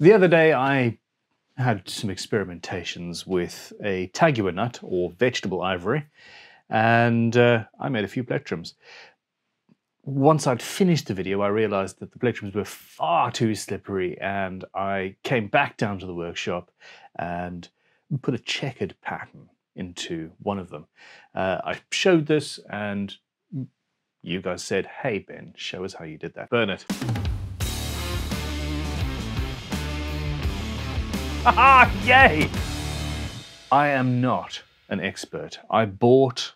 The other day, I had some experimentations with a tagua nut or vegetable ivory, and uh, I made a few plectrums. Once I'd finished the video, I realized that the plectrums were far too slippery, and I came back down to the workshop and put a checkered pattern into one of them. Uh, I showed this, and you guys said, Hey, Ben, show us how you did that. Burn it. Ah, yay! I am not an expert. I bought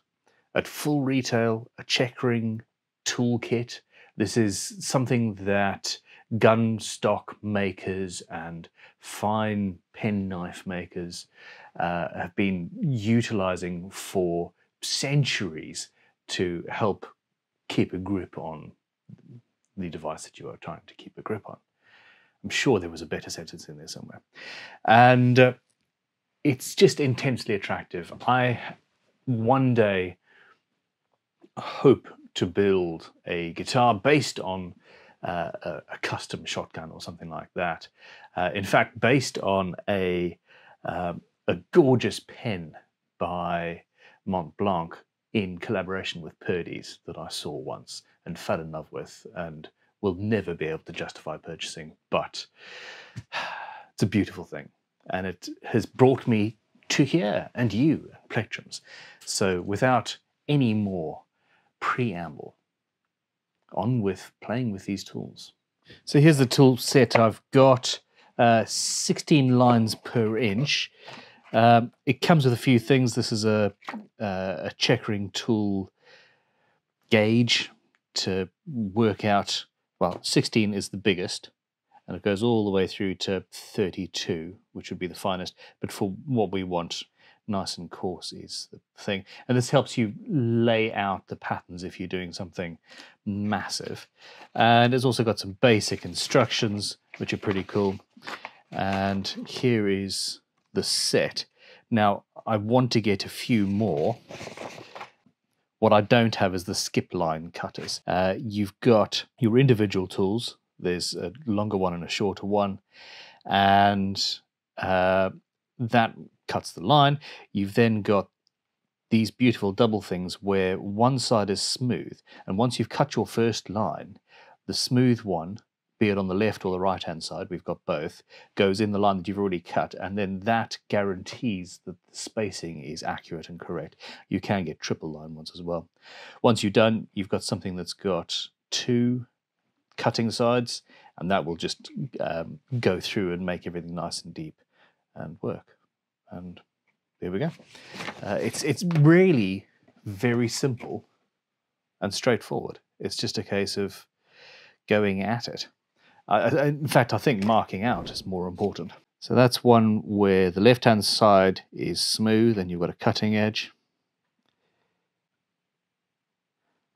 at full retail a checkering toolkit. This is something that gun stock makers and fine penknife makers uh, have been utilizing for centuries to help keep a grip on the device that you are trying to keep a grip on. I'm sure there was a better sentence in there somewhere. And uh, it's just intensely attractive. I one day hope to build a guitar based on uh, a, custom shotgun or something like that. Uh, in fact, based on a um, a gorgeous pen by Mont Blanc in collaboration with Purdey's that I saw once and fell in love with and will never be able to justify purchasing. But it's a beautiful thing. And it has brought me to here and you, Plectrums. So without any more preamble, on with playing with these tools. So here's the tool set I've got. Uh, 16 lines per inch. Um, it comes with a few things. This is a, uh, a checkering tool gauge to work out well, 16 is the biggest, and it goes all the way through to 32, which would be the finest. But for what we want, nice and coarse is the thing. And this helps you lay out the patterns if you're doing something massive. And it's also got some basic instructions, which are pretty cool. And here is the set. Now, I want to get a few more what I don't have is the skip line cutters. Uh, you've got your individual tools. There's a longer one and a shorter one, and uh, that cuts the line. You've then got these beautiful double things where one side is smooth, and once you've cut your first line, the smooth one be it on the left or the right hand side, we've got both, goes in the line that you've already cut, and then that guarantees that the spacing is accurate and correct. You can get triple line ones as well. Once you're done, you've got something that's got two cutting sides, and that will just um, go through and make everything nice and deep and work. And there we go. Uh, it's it's really very simple and straightforward. It's just a case of going at it. Uh, in fact, I think marking out is more important. So that's one where the left-hand side is smooth and you've got a cutting edge.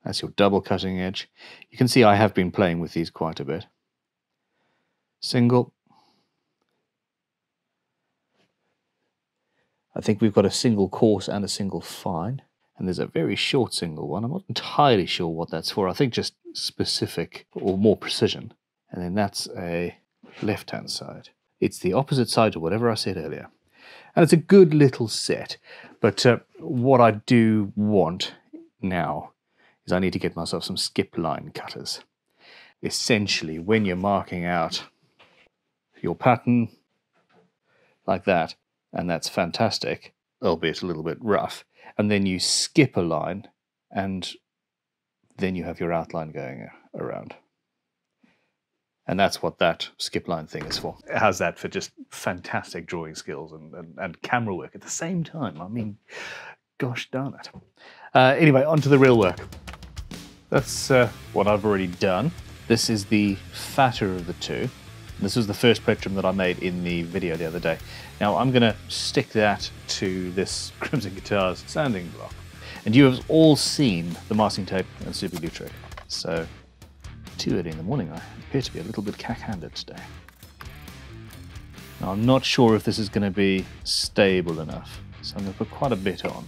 That's your double cutting edge. You can see I have been playing with these quite a bit. Single. I think we've got a single coarse and a single fine. And there's a very short single one. I'm not entirely sure what that's for. I think just specific or more precision and then that's a left hand side. It's the opposite side to whatever I said earlier. And it's a good little set, but uh, what I do want now is I need to get myself some skip line cutters. Essentially, when you're marking out your pattern like that, and that's fantastic, albeit a little bit rough, and then you skip a line, and then you have your outline going around. And that's what that skip line thing is for. It has that for just fantastic drawing skills and, and, and camera work at the same time. I mean, gosh darn it. Uh, anyway, on to the real work. That's uh, what I've already done. This is the fatter of the two. This was the first plectrum that I made in the video the other day. Now I'm going to stick that to this Crimson Guitars sanding block. And you have all seen the masking tape and super glue trick. So too early in the morning. I appear to be a little bit cack-handed today. Now, I'm not sure if this is going to be stable enough, so I'm going to put quite a bit on.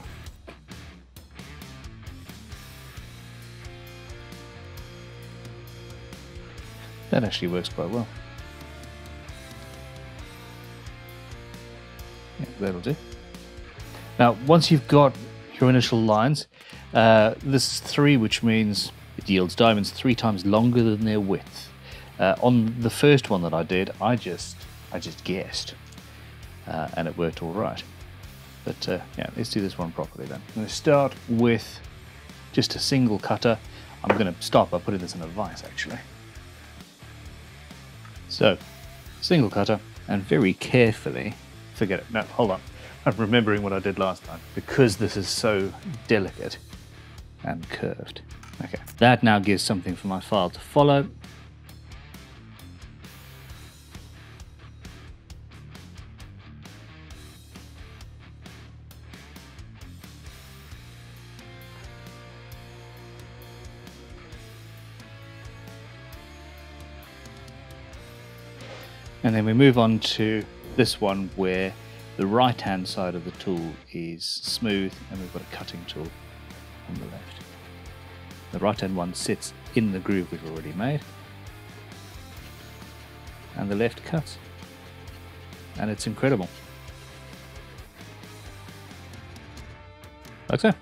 That actually works quite well. Yeah, that'll do. Now, once you've got your initial lines, uh, this is three, which means it yields diamonds three times longer than their width. Uh, on the first one that I did, I just I just guessed, uh, and it worked all right. But uh, yeah, let's do this one properly then. I'm going to start with just a single cutter. I'm going to start by putting this in a vise actually. So, single cutter, and very carefully, forget it. No, hold on. I'm remembering what I did last time because this is so delicate and curved. Okay, that now gives something for my file to follow. And then we move on to this one where the right hand side of the tool is smooth and we've got a cutting tool on the left. The right hand one sits in the groove we've already made and the left cuts and it's incredible. Like so.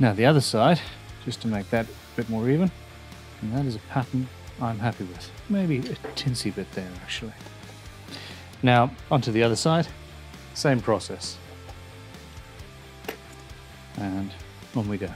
Now the other side, just to make that a bit more even, and that is a pattern I'm happy with. Maybe a tinsy bit there actually. Now onto the other side, same process. And on we go.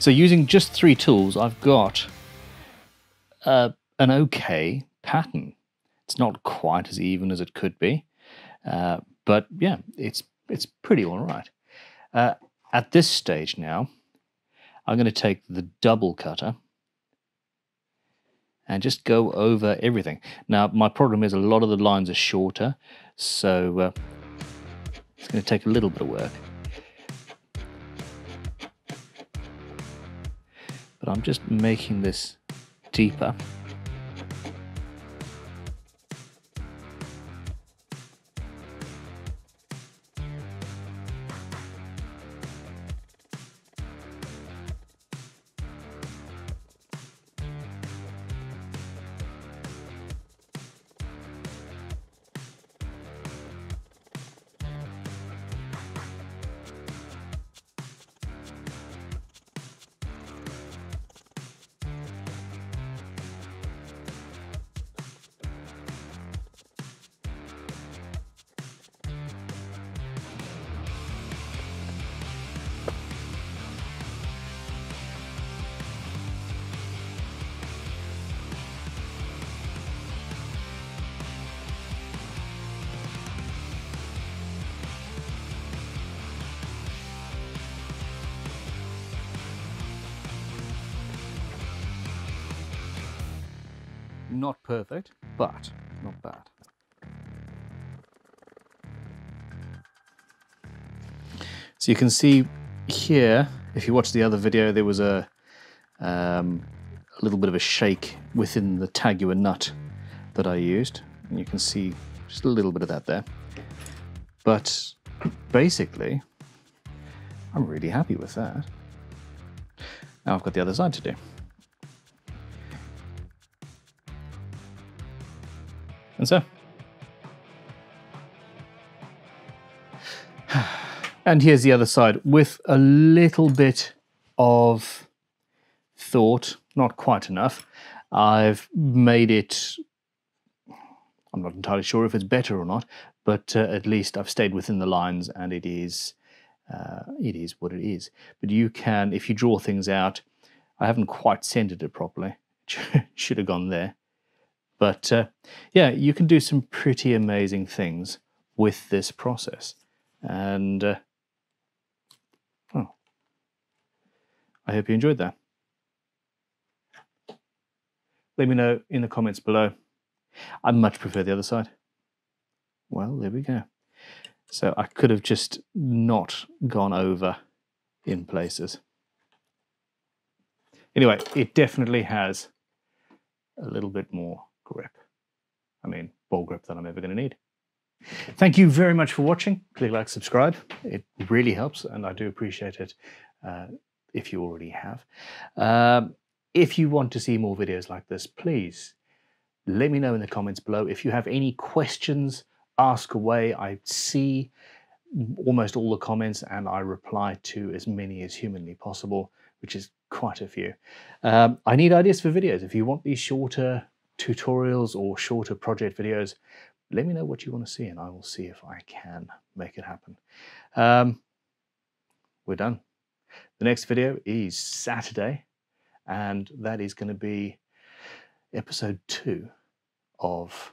So using just three tools, I've got uh, an okay pattern. It's not quite as even as it could be, uh, but yeah, it's it's pretty all right. Uh, at this stage now, I'm going to take the double cutter and just go over everything. Now, my problem is a lot of the lines are shorter, so uh, it's going to take a little bit of work. But I'm just making this deeper. Not perfect, but not bad. So you can see here, if you watch the other video, there was a, um, a little bit of a shake within the Tagua nut that I used. And you can see just a little bit of that there. But basically, I'm really happy with that. Now I've got the other side to do. And so. And here's the other side with a little bit of thought, not quite enough. I've made it, I'm not entirely sure if it's better or not, but uh, at least I've stayed within the lines and it is, uh, it is what it is. But you can, if you draw things out, I haven't quite centered it properly. should have gone there. But uh, yeah, you can do some pretty amazing things with this process. And uh, oh, I hope you enjoyed that. Let me know in the comments below. I much prefer the other side. Well, there we go. So I could have just not gone over in places. Anyway, it definitely has a little bit more grip. I mean, ball grip that I'm ever going to need. Thank you very much for watching. Click like, subscribe. It really helps, and I do appreciate it uh, if you already have. Um, if you want to see more videos like this, please let me know in the comments below. If you have any questions, ask away. I see almost all the comments and I reply to as many as humanly possible, which is quite a few. Um, I need ideas for videos. If you want these shorter tutorials or shorter project videos, let me know what you want to see and I will see if I can make it happen. Um, we're done. The next video is Saturday and that is going to be episode two of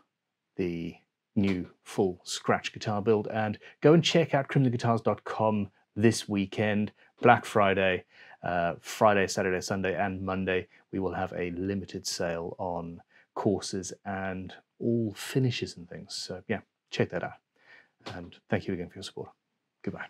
the new full scratch guitar build and go and check out crimsonguitars.com this weekend black friday uh, friday saturday sunday and monday we will have a limited sale on courses and all finishes and things. So yeah, check that out. And thank you again for your support. Goodbye.